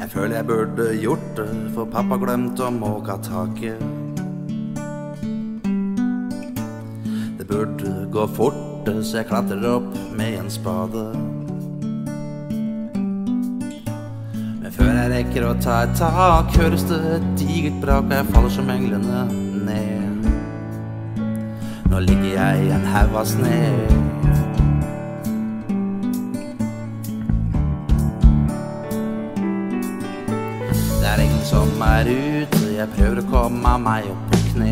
Jeg føler jeg burde gjort det, for pappa glemte å måke taket. Det burde gå fort, så jeg klatrer opp med en spade. Men før jeg rekker å ta et tak, høres det et digert brak, og jeg faller som englene ned. Nå ligger jeg i en haug av sne. Som er ute, jeg prøver å komme meg opp på kne.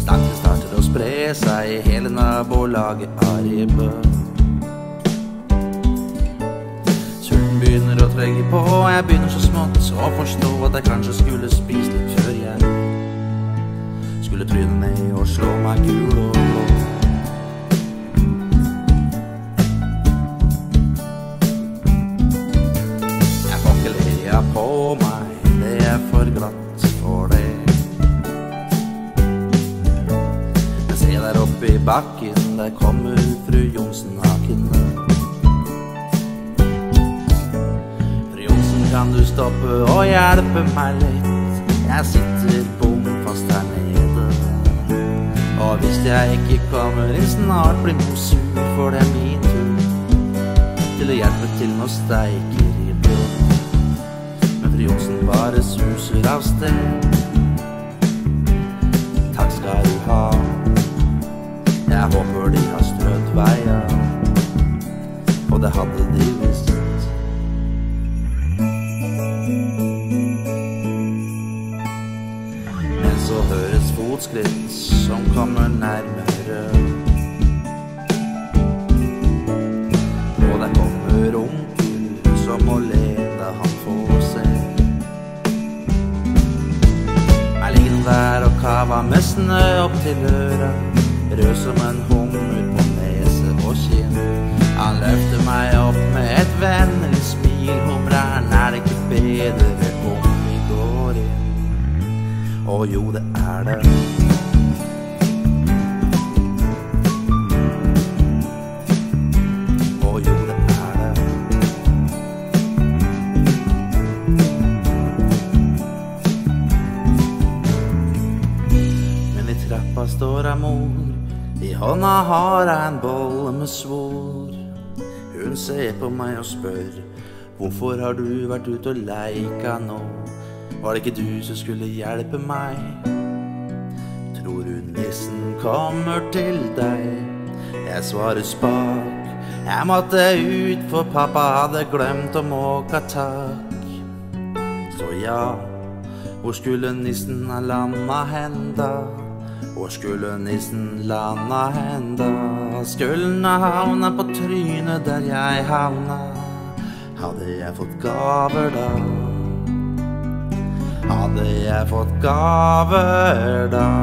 Stanken starter å spre seg i hele nabolaget av ribbe. Sulten begynner å trenge på, og jeg begynner så smått å forstå at jeg kanskje skulle spise litt før jeg skulle tryne ned og slå meg gul og blå. Bakken, der kommer fru Johnsen nakne. Fru Johnsen, kan du stoppe og hjelpe meg litt? Jeg sitter bom fast her nede. Og hvis jeg ikke kommer inn snart, blir mor sur, for det er min tur til å hjelpe til med å steike ribbe. Men fru Johnsen bare suser av sted. Hadde de visst. Men så høres fotskritt som kommer nærmere. Og der kommer onkel som må lede han får se. Jeg ligger der og kava med snø opp til øra. Rød som en hummer på nese og kinn. Han løfter meg opp med et vennlig smil. Humrer, er ikke bedre om vi går inn? Å jo, det er det. Å jo, det er det. Men i trappa står ei mor, i hånda har jeg en bolle med svor. Hun ser på meg og spør, hvorfor har du vært ute og leika nå? Var det ikke du som skulle hjelpe meg? Tror hun nissen kommer til deg? Jeg svarer spak. Jeg måtte ut, for pappa hadde glemt å måke tak. Så ja, hvor skulle nissen ha landa hen da? Hvor skulle nissen landa hen da? Skulle han ha havna på trynet der jeg havna? Hadde jeg fått gaver da? Hadde jeg fått gaver da?